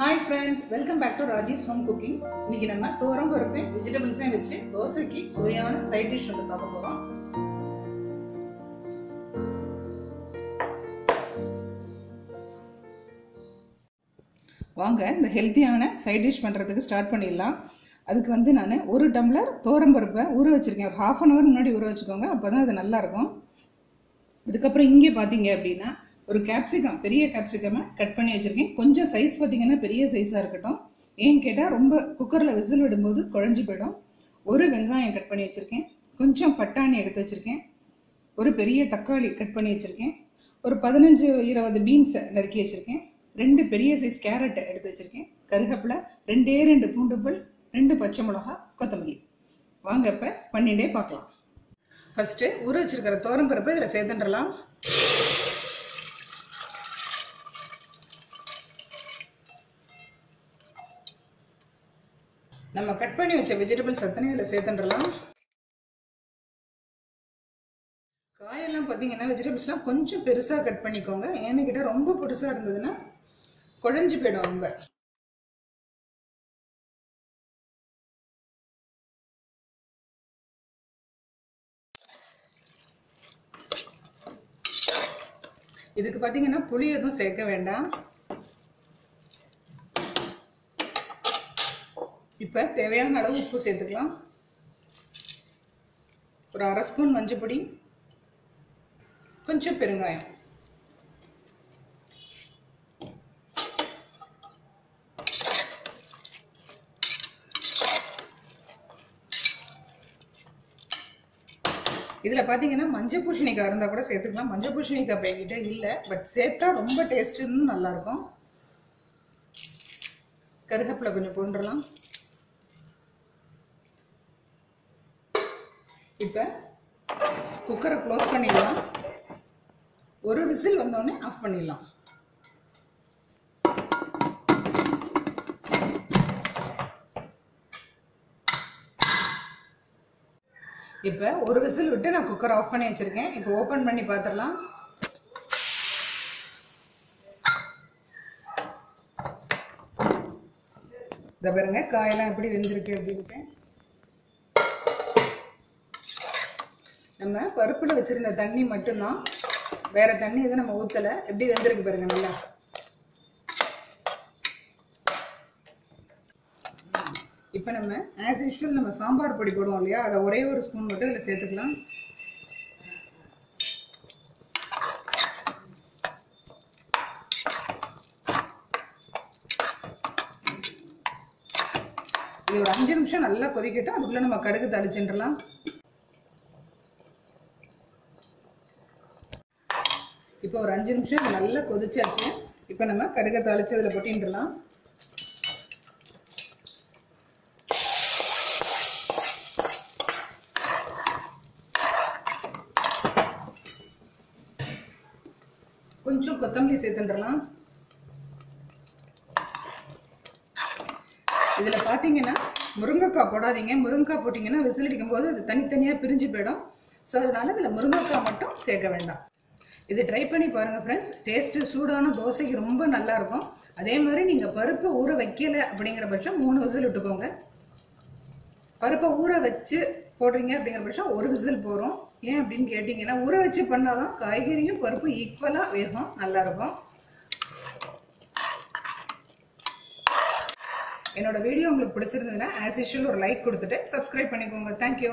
Hi friends welcome back to Raji's home cooking இன்னைக்கு நம்ம தோரம் பருப்பு வெஜிடபிள்ஸையும் வச்சு தோசைக்கு சுவையான சைட் டிஷ் ஒன்று பார்க்க போகிறோம் வாங்க இந்த ஹெல்த்தியான சைட் டிஷ் பண்ணுறதுக்கு ஸ்டார்ட் பண்ணிடலாம். அதுக்கு வந்து நான் ஒரு டம்ளர் தோரம் பருப்பை ஊற வச்சுருக்கேன். ஒரு ஹாஃப் அன் ஹவர் முன்னாடி ஊற வச்சுக்கோங்க அப்போ தான் அது நல்லாயிருக்கும் அதுக்கப்புறம் இங்கே பார்த்தீங்க அப்படின்னா ஒரு கேப்சிகம் பெரிய கேப்சிகமை கட் பண்ணி வச்சுருக்கேன். கொஞ்சம் சைஸ் பார்த்தீங்கன்னா பெரிய சைஸாக இருக்கட்டும். ஏன்னு கேட்டால் ரொம்ப குக்கரில் விசில் விடும்போது குழஞ்சி போயிடும். ஒரு வெங்காயம் கட் பண்ணி வச்சுருக்கேன். கொஞ்சம் பட்டாணி எடுத்து வச்சுருக்கேன். ஒரு பெரிய தக்காளி கட் பண்ணி வச்சுருக்கேன். ஒரு பதினஞ்சு இருபது பீன்ஸை நறுக்கி வச்சுருக்கேன். ரெண்டு பெரிய சைஸ் கேரட்டை எடுத்து வச்சுருக்கேன். கருகப்பிலை ரெண்டே ரெண்டு பூண்டு பல் ரெண்டு பச்சை மிளகா கொத்தமல்லி. வாங்க இப்போ பண்ணிகிட்டே பார்க்கலாம். ஃபஸ்ட்டு ஊற வச்சுருக்கிற தோரம்பருப்பு இதில் சேர்த்துன்றலாம் நம்ம கட் பண்ணி வச்ச வெஜிடபிள்ஸ் அத்தனை இதில் சேர்த்துன்றலாம். காயெல்லாம் பார்த்தீங்கன்னா வெஜிடபிள்ஸ்லாம் கொஞ்சம் பெருசாக கட் பண்ணிக்கோங்க. ஏன்னு ரொம்ப பெருசாக இருந்ததுன்னா குழஞ்சி போயிடும் ரொம்ப. இதுக்கு பார்த்தீங்கன்னா புளி எதுவும் சேர்க்க வேண்டாம். இப்போ தேவையான அளவு உப்பு சேர்த்துக்கலாம். ஒரு அரை ஸ்பூன் மஞ்சள் பொடி கொஞ்சம் பெருங்காயம். இதில் பார்த்தீங்கன்னா மஞ்சள் பூசணிக்காய் இருந்தால் கூட சேர்த்துக்கலாம். மஞ்சள் பூசணிக்காய் இப்போ என்கிட்ட இல்லை பட் சேர்த்தா ரொம்ப டேஸ்ட்டுன்னு நல்லாயிருக்கும் கருகப்பில் கொஞ்சம் கொண்டுடலாம் இப்போ குக்கரை க்ளோஸ் பண்ணிடலாம். ஒரு விசில் வந்தோடனே ஆஃப் பண்ணிடலாம். இப்போ ஒரு விசில் விட்டு நான் குக்கர் ஆஃப் பண்ணி வச்சுருக்கேன். இப்போ ஓப்பன் பண்ணி பார்த்துடலாம் இதை பாருங்க காயெல்லாம் எப்படி வெந்திருக்கு அப்படின்ட்டு நம்ம பருப்பில் வச்சுருந்த தண்ணி மட்டும்தான். வேற தண்ணி எதுவும் நம்ம ஊற்றலை எப்படி வெந்திருக்கு பாருங்க நல்லா. இப்போ நம்ம ஆஸ் யூஷுவல் நம்ம சாம்பார் பொடி போடுவோம் இல்லையா? அதை ஒரே ஒரு ஸ்பூன் மட்டும் இதில் சேர்த்துக்கலாம். இது ஒரு அஞ்சு நிமிஷம் நல்லா கொதிக்கட்டும். அதுக்குள்ளே நம்ம கடுகு தடிச்சுட்டுலாம் இப்போ ஒரு அஞ்சு நிமிஷம் நல்லா கொதிச்சாச்சு. இப்போ நம்ம கடுகை தாளிச்சு அதில் கொட்டின்றலாம் கொஞ்சம் கொத்தமல்லி சேர்த்துன்றலாம் இதில் பார்த்தீங்கன்னா முருங்கைக்காய் போடாதீங்க. முருங்கைக்காய் போட்டிங்கன்னா விசில் அடிக்கும் போது அது தனித்தனியாக பிரிஞ்சு போயிடும். ஸோ அதனால் இதில் முருங்கைக்காய் மட்டும் சேர்க்க வேண்டாம். இது ட்ரை பண்ணி பாருங்கள் ஃப்ரெண்ட்ஸ் டேஸ்ட்டு சூடான தோசைக்கு ரொம்ப நல்லாயிருக்கும் அதே மாதிரி நீங்கள் பருப்பை ஊற வைக்கலை அப்படிங்கிற பட்சம் மூணு விசில் விட்டுக்கோங்க. பருப்பை ஊற வச்சு போடுறீங்க அப்படிங்கிற பட்சம் ஒரு விசில் போகிறோம் ஏன் அப்படின்னு கேட்டிங்கன்னா ஊற வச்சு பண்ணாதான் காய்கறியும் பருப்பும் ஈக்குவலாக வேகும். நல்லாயிருக்கும் என்னோட வீடியோ உங்களுக்கு பிடிச்சிருந்ததுன்னா ஆஸ் யூஷுவல் ஒரு லைக் கொடுத்துட்டு சப்ஸ்கிரைப் பண்ணிக்கோங்க. Thank you